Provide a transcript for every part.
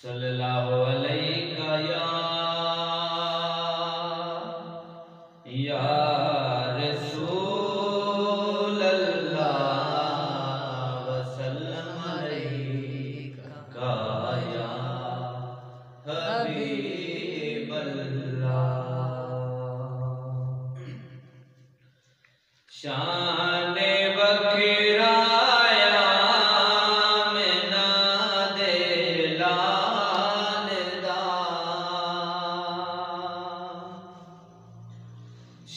सल्लल्लाहु अलैका या या रसूल अल्लाह वसल्लम अलैका या हबीब अल्लाह शान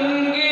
ninguém.